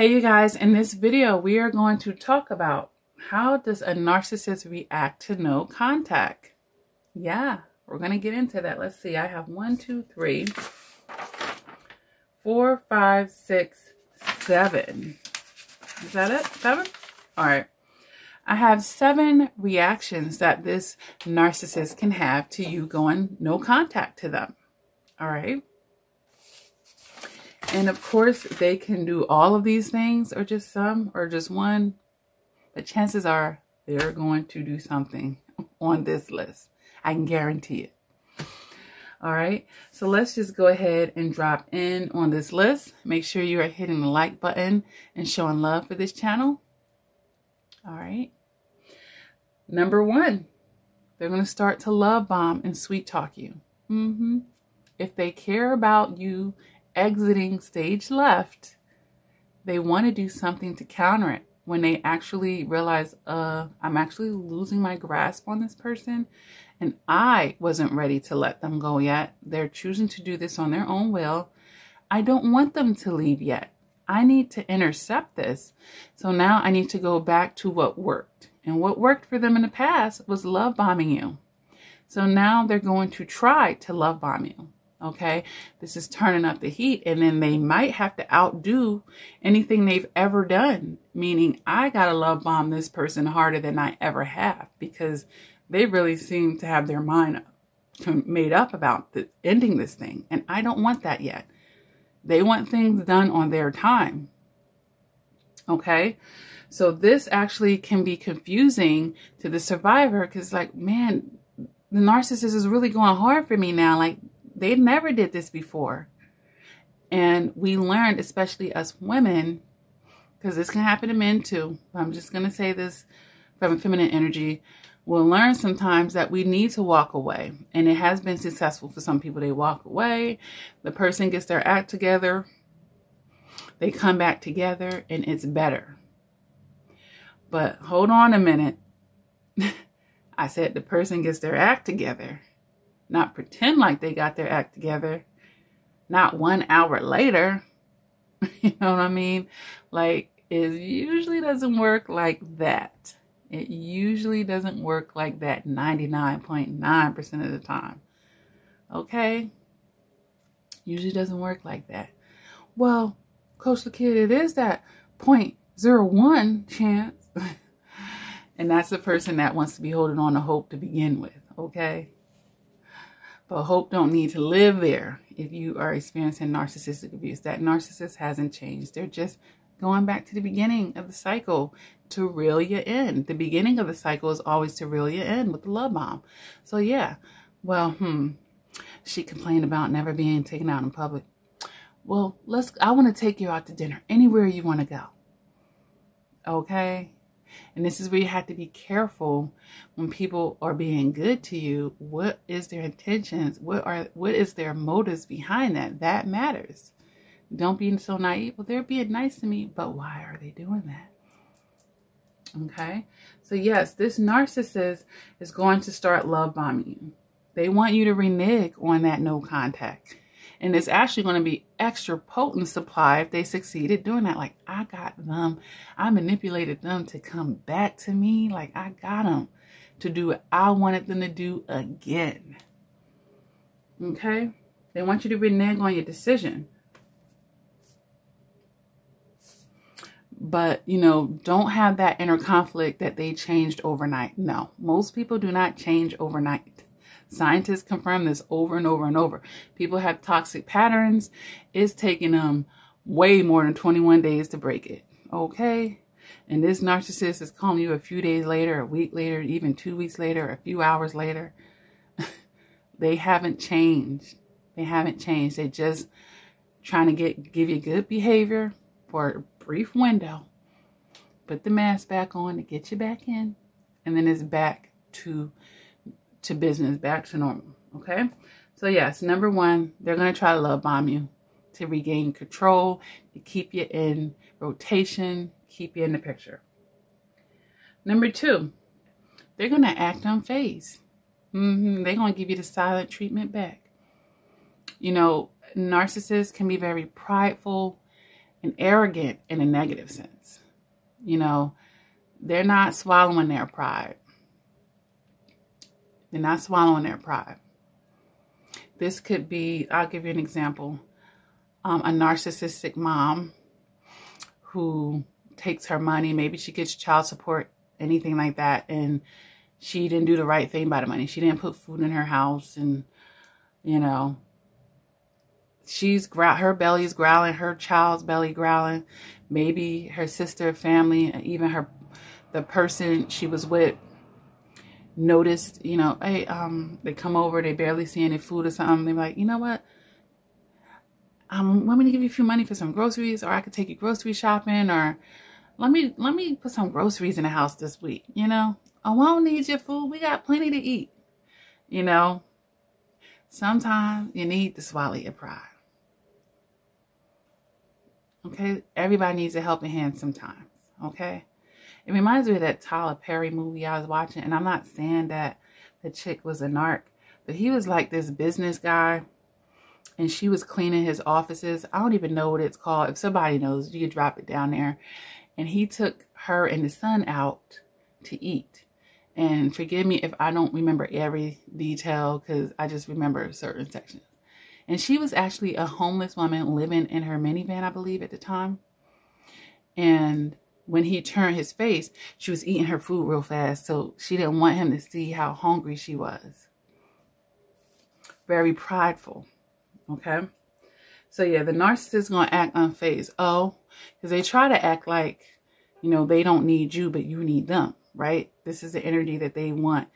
Hey you guys, in this video we are going to talk about how does a narcissist react to no contact? Yeah, we're going to get into that. Let's see, I have one, two, three, four, five, six, seven. Is that it? Seven? All right. I have seven reactions that this narcissist can have to you going no contact to them. All right. And of course, they can do all of these things or just some or just one. But chances are they're going to do something on this list. I can guarantee it. All right. So let's just go ahead and drop in on this list. Make sure you are hitting the like button and showing love for this channel. All right. Number one, they're going to start to love bomb and sweet talk you. Mm-hmm. If they care about you exiting stage left, they want to do something to counter it. When they actually realize, uh, I'm actually losing my grasp on this person and I wasn't ready to let them go yet. They're choosing to do this on their own will. I don't want them to leave yet. I need to intercept this. So now I need to go back to what worked. And what worked for them in the past was love bombing you. So now they're going to try to love bomb you. Okay. This is turning up the heat and then they might have to outdo anything they've ever done. Meaning I got to love bomb this person harder than I ever have because they really seem to have their mind made up about the, ending this thing. And I don't want that yet. They want things done on their time. Okay. So this actually can be confusing to the survivor because like, man, the narcissist is really going hard for me now. Like they never did this before. And we learned, especially us women, because this can happen to men too. I'm just going to say this from a feminine energy. We'll learn sometimes that we need to walk away. And it has been successful for some people. They walk away, the person gets their act together, they come back together, and it's better. But hold on a minute. I said the person gets their act together not pretend like they got their act together, not one hour later. you know what I mean? Like, it usually doesn't work like that. It usually doesn't work like that 99.9% of the time. Okay? Usually doesn't work like that. Well, Coach the Kid, it is that 0.01 chance. and that's the person that wants to be holding on to hope to begin with. Okay? But hope don't need to live there if you are experiencing narcissistic abuse. That narcissist hasn't changed. They're just going back to the beginning of the cycle to reel you in. The beginning of the cycle is always to reel you in with the love bomb. So yeah, well, hmm, she complained about never being taken out in public. Well, let's, I want to take you out to dinner anywhere you want to go. Okay. And this is where you have to be careful when people are being good to you. What is their intentions? What are what is their motives behind that? That matters. Don't be so naive. Well, they're being nice to me, but why are they doing that? Okay. So yes, this narcissist is going to start love bombing you. They want you to renege on that no contact. And it's actually going to be extra potent supply if they succeeded doing that. Like, I got them. I manipulated them to come back to me. Like, I got them to do what I wanted them to do again. Okay? They want you to renege on your decision. But, you know, don't have that inner conflict that they changed overnight. No, most people do not change overnight. Scientists confirm this over and over and over. People have toxic patterns. It's taking them way more than 21 days to break it. Okay? And this narcissist is calling you a few days later, a week later, even two weeks later, a few hours later. they haven't changed. They haven't changed. They're just trying to get give you good behavior for a brief window. Put the mask back on to get you back in. And then it's back to to business, back to normal. Okay. So yes, number one, they're going to try to love bomb you to regain control, to keep you in rotation, keep you in the picture. Number two, they're going to act on phase. Mm-hmm. They're going to give you the silent treatment back. You know, narcissists can be very prideful and arrogant in a negative sense. You know, they're not swallowing their pride. They're not swallowing their pride. This could be, I'll give you an example. Um, a narcissistic mom who takes her money, maybe she gets child support, anything like that, and she didn't do the right thing by the money. She didn't put food in her house and, you know, she's growl her belly's growling, her child's belly growling. Maybe her sister, family, even her the person she was with noticed, you know, hey, um, they come over, they barely see any food or something. They're like, you know what? Um, want me give you a few money for some groceries, or I could take you grocery shopping, or let me let me put some groceries in the house this week. You know, oh, I don't need your food. We got plenty to eat. You know, sometimes you need to swallow your pride. Okay, everybody needs a helping hand sometimes. Okay, it reminds me of that Tyler Perry movie I was watching, and I'm not saying that the chick was a narc, but he was like this business guy, and she was cleaning his offices. I don't even know what it's called. If somebody knows, you could drop it down there. And he took her and the son out to eat. And forgive me if I don't remember every detail because I just remember certain sections. And she was actually a homeless woman living in her minivan, I believe, at the time. And when he turned his face, she was eating her food real fast. So she didn't want him to see how hungry she was. Very prideful. Okay. So yeah, the narcissist is going to act unfazed. Oh, because they try to act like, you know, they don't need you, but you need them, right? This is the energy that they want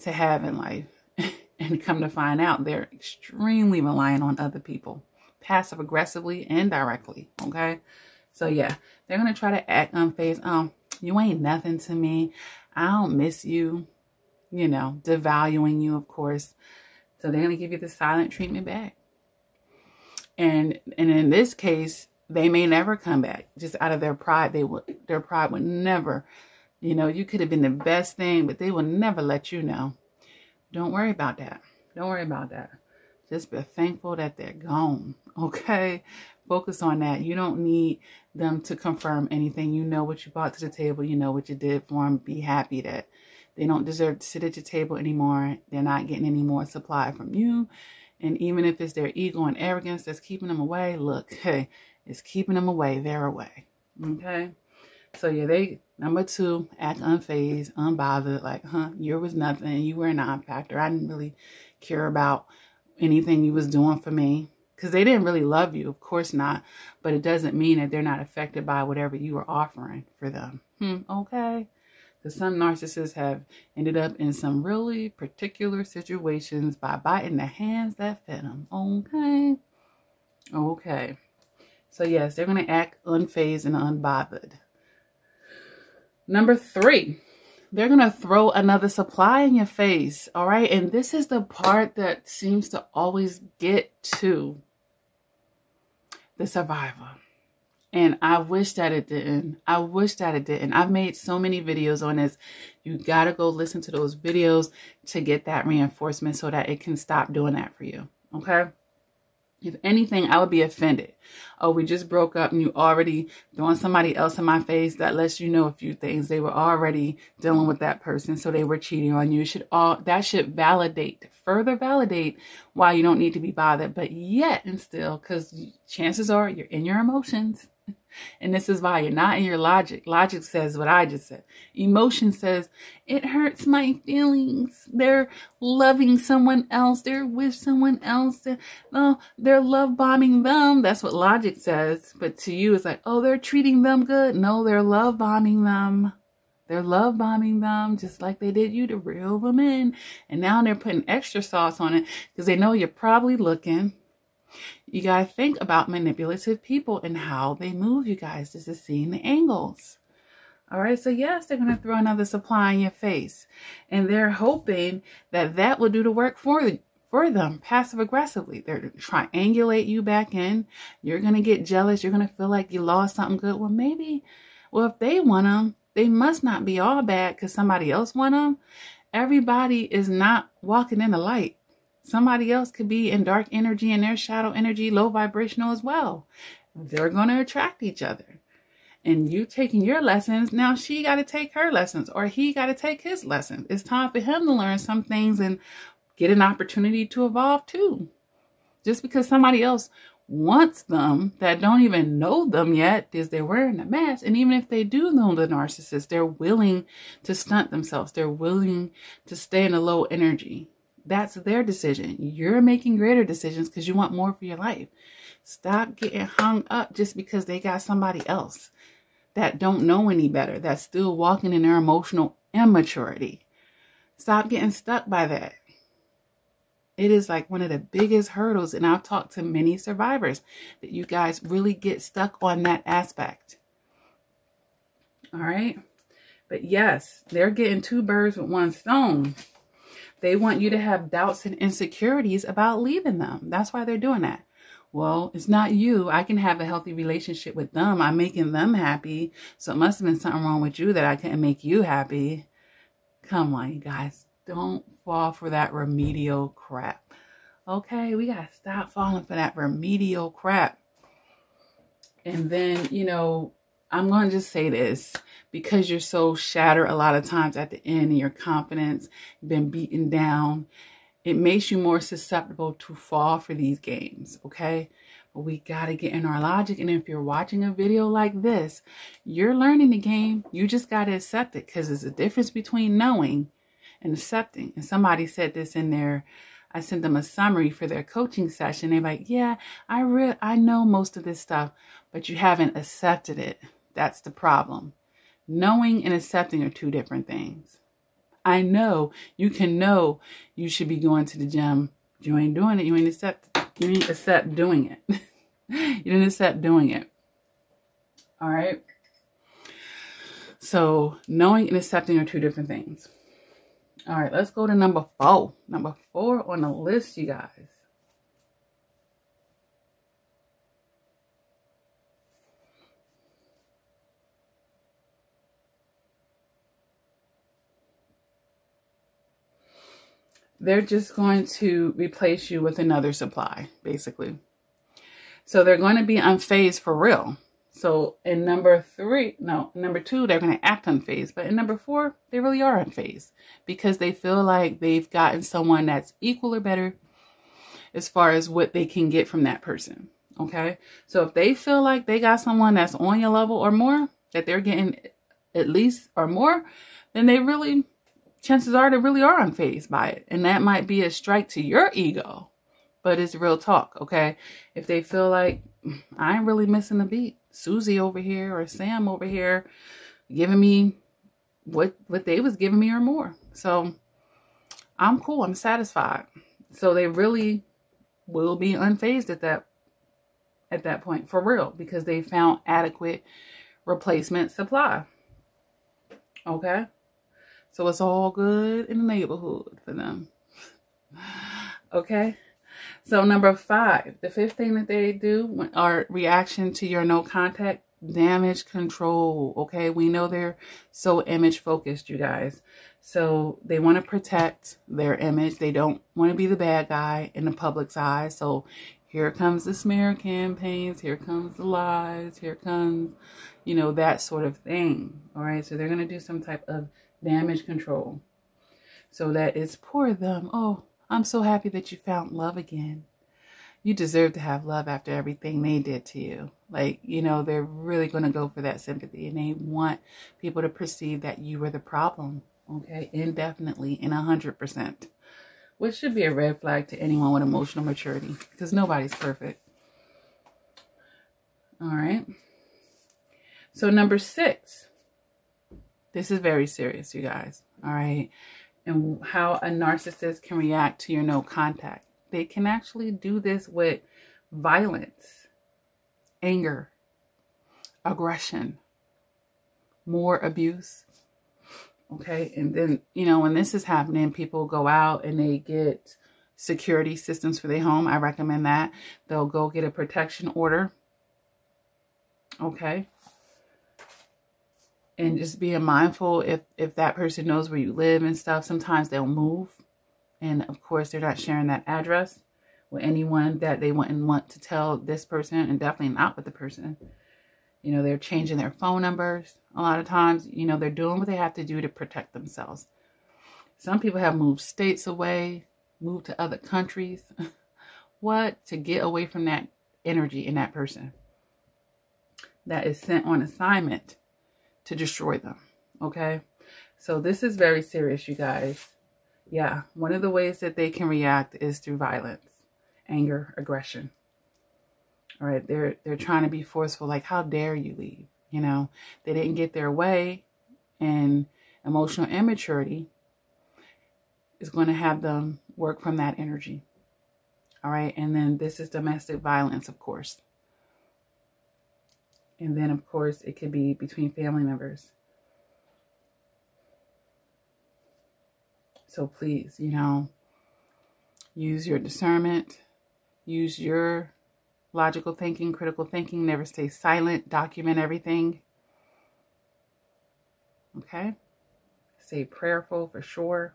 to have in life. and come to find out, they're extremely reliant on other people, passive aggressively and directly. Okay. So yeah, they're to try to act unfazed. Um, you ain't nothing to me. I don't miss you. You know, devaluing you, of course. So they're to give you the silent treatment back. And and in this case, they may never come back. Just out of their pride, they would their pride would never, you know, you could have been the best thing, but they will never let you know. Don't worry about that. Don't worry about that. Just be thankful that they're gone. Okay? Focus on that. You don't need them to confirm anything. You know what you brought to the table. You know what you did for them. Be happy that they don't deserve to sit at your table anymore. They're not getting any more supply from you. And even if it's their ego and arrogance that's keeping them away, look, hey, it's keeping them away. They're away. Okay? So yeah, they number two, act unfazed, unbothered, like, huh, you was nothing. You were a non-factor. I didn't really care about anything you was doing for me. Because they didn't really love you, of course not. But it doesn't mean that they're not affected by whatever you were offering for them. Hmm, okay. Because some narcissists have ended up in some really particular situations by biting the hands that fed them. Okay. Okay. So yes, they're going to act unfazed and unbothered. Number three, they're going to throw another supply in your face. All right. And this is the part that seems to always get to the survivor. And I wish that it didn't. I wish that it didn't. I've made so many videos on this. You got to go listen to those videos to get that reinforcement so that it can stop doing that for you. Okay. If anything, I would be offended. Oh, we just broke up and you already throwing somebody else in my face. That lets you know a few things. They were already dealing with that person, so they were cheating on you. Should all that should validate, further validate why you don't need to be bothered. But yet and still, because chances are you're in your emotions. And this is why you're not in your logic. Logic says what I just said. Emotion says, it hurts my feelings. They're loving someone else. They're with someone else. They're, oh, they're love bombing them. That's what logic says. But to you, it's like, oh, they're treating them good. No, they're love bombing them. They're love bombing them just like they did you to reel them in. And now they're putting extra sauce on it because they know you're probably looking you got to think about manipulative people and how they move, you guys. This is seeing the angles. All right, so yes, they're going to throw another supply in your face. And they're hoping that that will do the work for, you for them, passive aggressively. They're triangulate you back in. You're going to get jealous. You're going to feel like you lost something good. Well, maybe, well, if they want them, they must not be all bad because somebody else want them. Everybody is not walking in the light. Somebody else could be in dark energy and their shadow energy, low vibrational as well. they're going to attract each other. And you taking your lessons, now she got to take her lessons or he got to take his lessons. It's time for him to learn some things and get an opportunity to evolve too. Just because somebody else wants them that don't even know them yet is they're wearing a mask. And even if they do know the narcissist, they're willing to stunt themselves. They're willing to stay in a low energy. That's their decision. You're making greater decisions because you want more for your life. Stop getting hung up just because they got somebody else that don't know any better, that's still walking in their emotional immaturity. Stop getting stuck by that. It is like one of the biggest hurdles, and I've talked to many survivors that you guys really get stuck on that aspect. All right. But yes, they're getting two birds with one stone. They want you to have doubts and insecurities about leaving them. That's why they're doing that. Well, it's not you. I can have a healthy relationship with them. I'm making them happy. So it must have been something wrong with you that I couldn't make you happy. Come on, you guys. Don't fall for that remedial crap. Okay, we got to stop falling for that remedial crap. And then, you know, I'm going to just say this because you're so shattered a lot of times at the end and your confidence been beaten down. It makes you more susceptible to fall for these games, okay? But we got to get in our logic. And if you're watching a video like this, you're learning the game. You just got to accept it because there's a difference between knowing and accepting. And somebody said this in their, I sent them a summary for their coaching session. They're like, yeah, I re- I know most of this stuff, but you haven't accepted it. That's the problem. Knowing and accepting are two different things. I know you can know you should be going to the gym. You ain't doing it. You ain't accept. You ain't accept doing it. you didn't accept doing it. All right. So knowing and accepting are two different things. All right, let's go to number four. Number four on the list, you guys. They're just going to replace you with another supply, basically. So they're going to be unfazed for real. So in number three, no, number two, they're going to act unfazed. But in number four, they really are unfazed because they feel like they've gotten someone that's equal or better as far as what they can get from that person. Okay. So if they feel like they got someone that's on your level or more, that they're getting at least or more, then they really, chances are they really are unfazed by it. And that might be a strike to your ego, but it's real talk. Okay. If they feel like mm, I ain't really missing a beat Susie over here or Sam over here giving me what what they was giving me or more. So I'm cool. I'm satisfied. So they really will be unfazed at that at that point for real because they found adequate replacement supply. Okay? So it's all good in the neighborhood for them. okay? So number five, the fifth thing that they do are reaction to your no contact damage control. Okay. We know they're so image focused, you guys. So they want to protect their image. They don't want to be the bad guy in the public's eyes. So here comes the smear campaigns. Here comes the lies. Here comes, you know, that sort of thing. All right. So they're going to do some type of damage control so that it's poor them. Oh, I'm so happy that you found love again. You deserve to have love after everything they did to you. Like, you know, they're really going to go for that sympathy and they want people to perceive that you were the problem, okay, indefinitely and a 100%, which should be a red flag to anyone with emotional maturity because nobody's perfect. All right. So, number six, this is very serious, you guys. All right and how a narcissist can react to your no contact. They can actually do this with violence, anger, aggression, more abuse. Okay. And then, you know, when this is happening, people go out and they get security systems for their home. I recommend that. They'll go get a protection order. Okay and just being mindful if if that person knows where you live and stuff sometimes they'll move and of course they're not sharing that address with anyone that they wouldn't want to tell this person and definitely not with the person. You know, they're changing their phone numbers a lot of times. You know, they're doing what they have to do to protect themselves. Some people have moved states away, moved to other countries. what? To get away from that energy in that person that is sent on assignment to destroy them. Okay? So this is very serious, you guys. Yeah, one of the ways that they can react is through violence, anger, aggression. All right, they're they're trying to be forceful like how dare you leave? You know, they didn't get their way and emotional immaturity is going to have them work from that energy. All right, and then this is domestic violence, of course. And then, of course, it could be between family members. So please, you know, use your discernment, use your logical thinking, critical thinking, never stay silent, document everything. Okay? Stay prayerful for sure.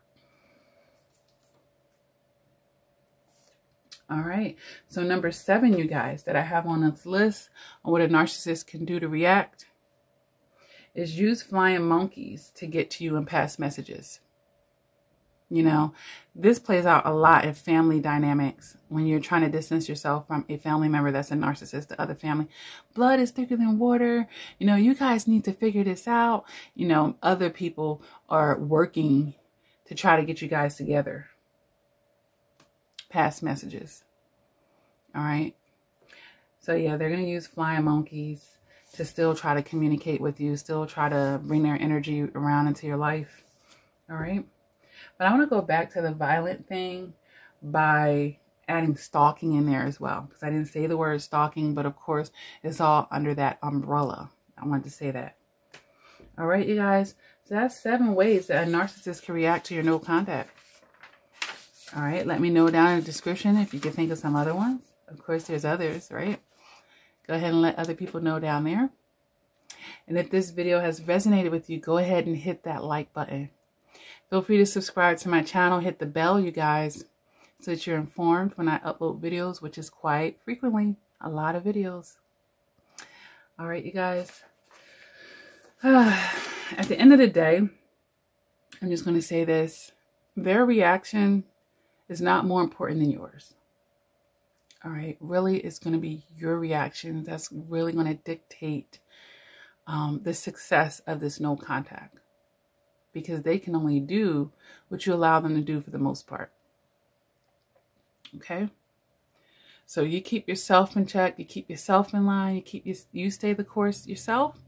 All right. So number seven, you guys, that I have on this list on what a narcissist can do to react is use flying monkeys to get to you and pass messages. You know, this plays out a lot in family dynamics when you're trying to distance yourself from a family member that's a narcissist to other family. Blood is thicker than water. You know, you guys need to figure this out. You know, other people are working to try to get you guys together past messages. All right. So yeah, they're going to use flying monkeys to still try to communicate with you, still try to bring their energy around into your life. All right. But I want to go back to the violent thing by adding stalking in there as well. Because I didn't say the word stalking, but of course, it's all under that umbrella. I wanted to say that. All right, you guys. So that's seven ways that a narcissist can react to your no contact. All right, let me know down in the description if you can think of some other ones. Of course, there's others, right? Go ahead and let other people know down there. And if this video has resonated with you, go ahead and hit that like button. Feel free to subscribe to my channel. Hit the bell, you guys, so that you're informed when I upload videos, which is quite frequently a lot of videos. All right, you guys. At the end of the day, I'm just going to say this. Their reaction is not more important than yours. All right, really, it's going to be your reaction that's really going to dictate um, the success of this no contact because they can only do what you allow them to do for the most part. Okay? So you keep yourself in check, you keep yourself in line, you keep your, you stay the course yourself,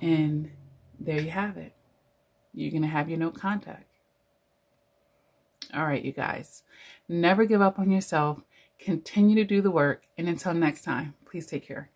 and there you have it. You're going to have your no contact. All right, you guys. Never give up on yourself. Continue to do the work. And until next time, please take care.